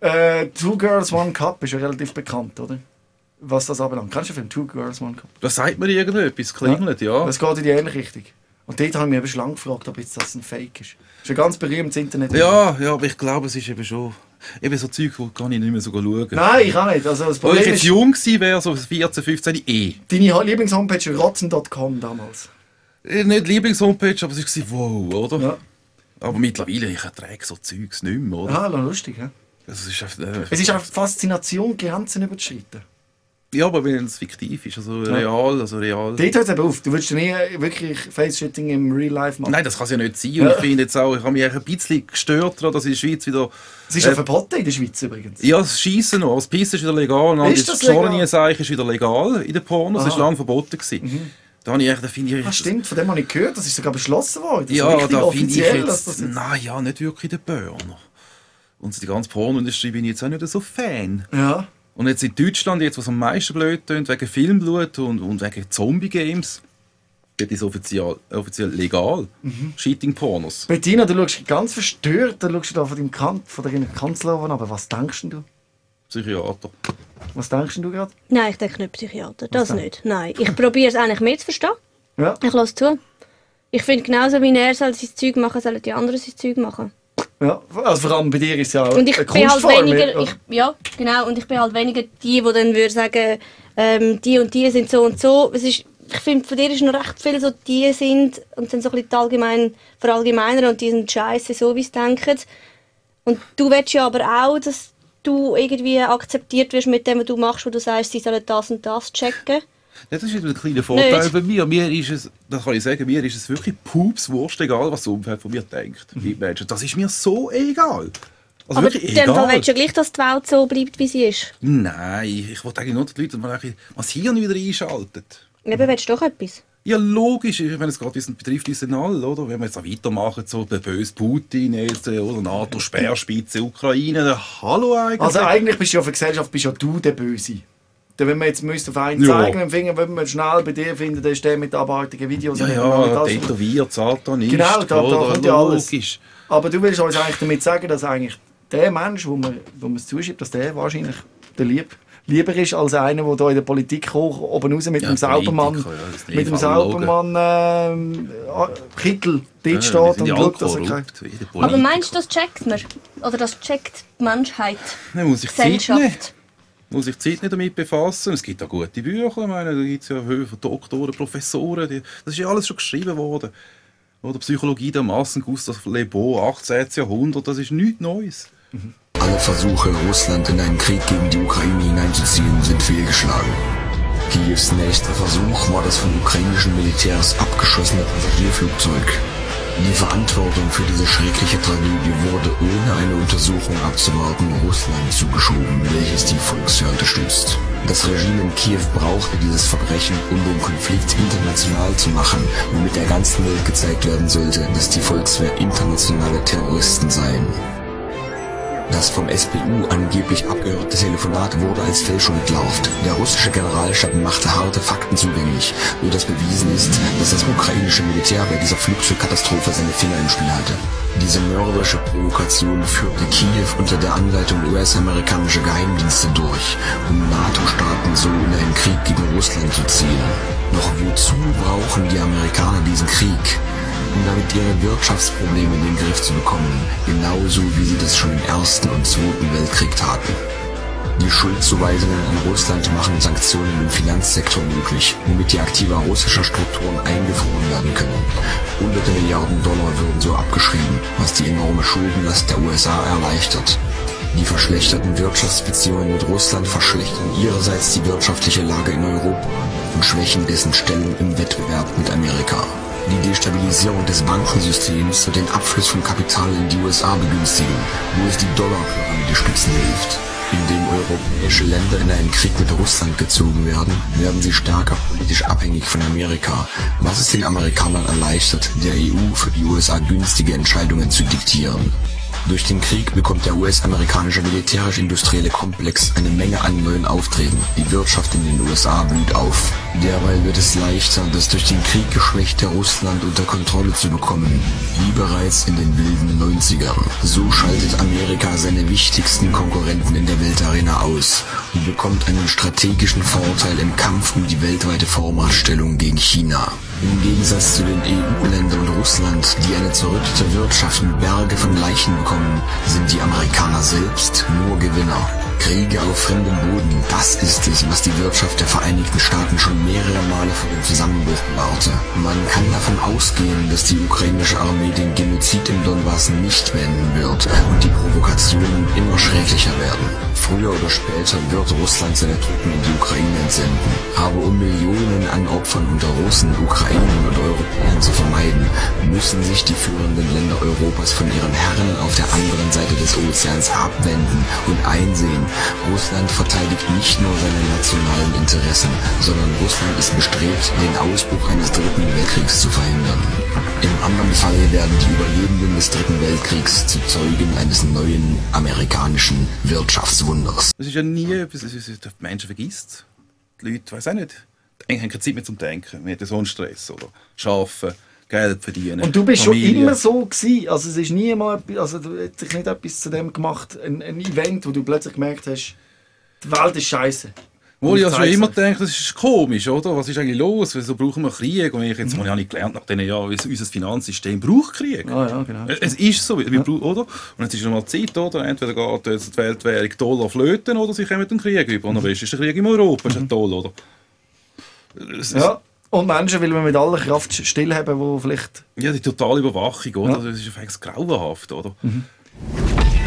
äh, Two Girls One Cup ist ja relativ bekannt, oder? Was das anbelangt. Kennst du den Film Two Girls One Cup? Das sagt mir irgendetwas, klingelt, ja. Es geht in die ähnliche Richtung. Und dort habe ich mich eben schon lange gefragt, ob jetzt das ein Fake ist. Das ist ein ganz berühmtes Internet. Ja, ja, aber ich glaube, es ist eben schon... Eben so Zeug, wo kann ich nicht mehr so schauen. Nein, ich auch nicht. Also das Wo ich Problem jetzt jung gewesen wäre, so 14, 15, eh. deine Lieblingshomepage war rotzen.com damals. Äh, Nicht Lieblingshomepage, aber es war wow, oder? Ja. Aber mittlerweile, ich ertrage so Zeugs nicht mehr, oder? Ah, lustig, ja? Also, es ist einfach, äh, Es ist einfach Faszination, Grenzen überzuschreiten. ja, aber wenn es fiktiv ist, also real, also real... Dort hört es auf. Du würdest nie wirklich Face-Shitting im Real Life machen. Nein, das kann es ja nicht sein. Und ich finde jetzt auch, ich habe mich ein bisschen gestört daran, dass in der Schweiz wieder... Es ist ja äh, verboten in der Schweiz übrigens. Ja, das Schießen noch. Das Pissen ist wieder legal. Ist das das legal? Geschorene ist wieder legal in den Pornos. Das Aha. war lange verboten. Gewesen. Da habe ich echt, da finde ich... Ah, stimmt, von dem habe ich gehört. Das ist sogar beschlossen worden. Das Ja, da finde ich jetzt... jetzt... Nein, ja, nicht wirklich der Burner. Und die ganze Pornoindustrie bin ich jetzt auch nicht so Fan. Ja. Und jetzt in Deutschland, jetzt, was am meisten blöd tönt, wegen Filmblut und, und wegen Zombie-Games, wird das offiziell, offiziell legal. Mhm. Cheating-Pornos. Bettina, du schaust ganz verstört, da schaust du da von deinem kan von deiner Kanzlerin aber was denkst du? Psychiater. Was denkst du gerade? Nein, ich denke nicht Psychiater. Das denn? nicht. Nein. Ich probiere es eigentlich mehr zu verstehen. Ja. Ich lasse zu. Ich finde, genauso wie er soll sein Zeug machen, sollen die anderen sein Zeug machen. ja. Also vor allem bei dir ist ja auch Und ich bin halt weniger, ich, ja, genau, und ich bin halt weniger die, die dann würde sagen, ähm, die und die sind so und so. Es ist, ich finde, von dir ist noch recht viel so, die sind, und sind so ein bisschen allgemein, verallgemeinern und die sind scheiße, so wie sie denken. Und du willst ja aber auch, dass du irgendwie akzeptiert wirst mit dem, was du machst, wo du sagst, sie sollen das und das checken. Ja, das ist wieder ein kleiner Vorteil Nicht. bei mir. Mir ist es, das kann ich sagen, mir ist es wirklich pups Wurst egal, was das Umfeld von mir denkt. Mitmenschen. Das ist mir so egal. Also aber wirklich in dem Fall willst du ja gleich, dass die Welt so bleibt, wie sie ist. Nein, ich wollte eigentlich nur die Leute, dass man ein bisschen- das Hirn wieder einschaltet. Eben, willst du doch etwas. Ja, logisch. Ich meine, es geht, es betrifft uns dann alle, oder? Wenn wir jetzt auch weitermachen, so der böse Putin jetzt, äh, oder NATO, Speerspitze, Ukraine, äh, hallo eigentlich. Also eigentlich bist du ja für die Gesellschaft bist ja du der Böse. Denn wenn wir jetzt müsste auf einen Ja. zeigen Finger, würden wir schnell bei dir finden, der ist der mit abartigen Videos. ja, und ja, tätowiert, Satanist, Genau, da, da kommt ja alles. Logisch. Aber du willst uns eigentlich damit sagen, dass eigentlich der Mensch, wo man, wo man es zuschiebt, dass der wahrscheinlich der Lieb, lieber ist als einer, der da in der Politik hoch oben raus mit Ja, dem Saubermann, ja, mit dem. Saubermann ah, Kittel dort Ja, steht und schaut, dass er kein... Aber meinst du, das checkt man? Oder das checkt die Menschheit? Dann muss ich. Gesellschaft? muss sich Zeit nicht damit befassen. Es gibt auch gute Bücher, ich meine, da gibt es ja Höhe von Doktoren, Professoren, die, das ist ja alles schon geschrieben worden. Oder Psychologie der Massen, Gustav Le Bon, 18. Jahrhundert, das ist nichts Neues. Alle Versuche, Russland in einen Krieg gegen die Ukraine hineinzuziehen, sind fehlgeschlagen. Kiews nächster Versuch war das von ukrainischen Militärs abgeschossene Passagierflugzeug. Die Verantwortung für diese schreckliche Tragödie wurde ohne eine Untersuchung abzuwarten Russland zugeschoben, welches die Volkswehr unterstützt. Das Regime in Kiew brauchte dieses Verbrechen, um den Konflikt international zu machen, womit der ganzen Welt gezeigt werden sollte, dass die Volkswehr internationale Terroristen seien. Das vom SBU angeblich abgehörte Telefonat wurde als Fälschung entlarvt. Der russische Generalstab machte harte Fakten zugänglich, so dass bewiesen ist, dass das ukrainische Militär bei dieser Flugzeugkatastrophe seine Finger im Spiel hatte. Diese mörderische Provokation führte Kiew unter der Anleitung US-amerikanischer Geheimdienste durch, um NATO-Staaten so in einen Krieg gegen Russland zu ziehen. Doch wozu brauchen die Amerikaner diesen Krieg? Um damit ihre Wirtschaftsprobleme in den Griff zu bekommen, genauso wie sie das schon im Ersten und Zweiten Weltkrieg taten. Die Schuldzuweisungen an Russland machen Sanktionen im Finanzsektor möglich, womit die Aktiva russischer Strukturen eingefroren werden können. Hunderte Milliarden Dollar würden so abgeschrieben, was die enorme Schuldenlast der USA erleichtert. Die verschlechterten Wirtschaftsbeziehungen mit Russland verschlechtern ihrerseits die wirtschaftliche Lage in Europa und schwächen dessen Stellung im Wettbewerb mit Amerika. Die Destabilisierung des Bankensystems wird den Abfluss von Kapital in die USA begünstigen, wo es die Dollarpyramide stützen hilft. Indem europäische Länder in einen Krieg mit Russland gezogen werden, werden sie stärker politisch abhängig von Amerika, was es den Amerikanern erleichtert, der EU für die USA günstige Entscheidungen zu diktieren. Durch den Krieg bekommt der US-amerikanische militärisch-industrielle Komplex eine Menge an neuen Aufträgen. Die Wirtschaft in den USA blüht auf. Derweil wird es leichter, das durch den Krieg geschwächte Russland unter Kontrolle zu bekommen, wie bereits in den wilden 90ern. So schaltet Amerika seine wichtigsten Konkurrenten in der Weltarena aus und bekommt einen strategischen Vorteil im Kampf um die weltweite Vormachtstellung gegen China. Im Gegensatz zu den EU-Ländern und Russland, die eine zerrüttete Wirtschaft und Berge von Leichen bekommen, sind die Amerikaner selbst nur Gewinner. Kriege auf fremdem Boden, das ist es, was die Wirtschaft der Vereinigten Staaten schon mehrere Male vor dem Zusammenbruch bewahrte. Man kann davon ausgehen, dass die ukrainische Armee den Genozid im Donbass nicht beenden wird und die Provokationen immer schrecklicher werden. Früher oder später wird Russland seine Truppen in die Ukraine entsenden. Aber um Millionen an Opfern unter Russen, Ukrainern und Europäern zu vermeiden, müssen sich die führenden Länder Europas von ihren Herren auf der anderen Seite des Ozeans abwenden und einsehen, Russland verteidigt nicht nur seine nationalen Interessen, sondern Russland ist bestrebt, den Ausbruch eines dritten Weltkriegs zu verhindern. Im anderen Fall werden die Überlebenden des dritten Weltkriegs zu Zeugen eines neuen amerikanischen Wirtschaftswunders. Es ist ja nie etwas, die Menschen vergisst. Die Leute, weiß auch nicht, die haben keine Zeit mehr zum Denken. Wir haben so einen Stress, oder? Arbeiten, Geld verdienen. Und du bist Familie. schon immer so gewesen. Also es ist nie mal, also du hast dich nicht etwas zu dem gemacht, ein, ein Event, wo du plötzlich gemerkt hast, die Welt ist scheiße. Wo ich ja schon zeig's immer denke, das ist komisch, oder? Was ist eigentlich los? Wieso brauchen wir Krieg? Und ich jetzt mal, habe ich gelernt nach diesen Jahren, unser unser Finanzsystem braucht Krieg. Ah, ja, genau. Es ist so, wir brauchen, oder? Und jetzt ist noch mal Zeit, oder? Entweder geht jetzt die Weltwährung Dollar flöten oder sie kommen mit dem Krieg über. Und am besten ist der Krieg in Europa, ist ja toll, oder? Es Ja. Und Menschen will man mit aller Kraft stillhaben, die vielleicht... Ja, die totale Überwachung, oder? Ja. Das ist einfach grauenhaft, oder?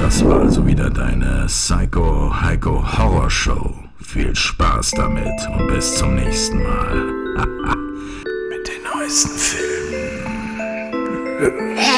Das war also wieder deine Psycho Heiko Horror Show. Viel Spaß damit und bis zum nächsten Mal. Mit den neuesten Filmen.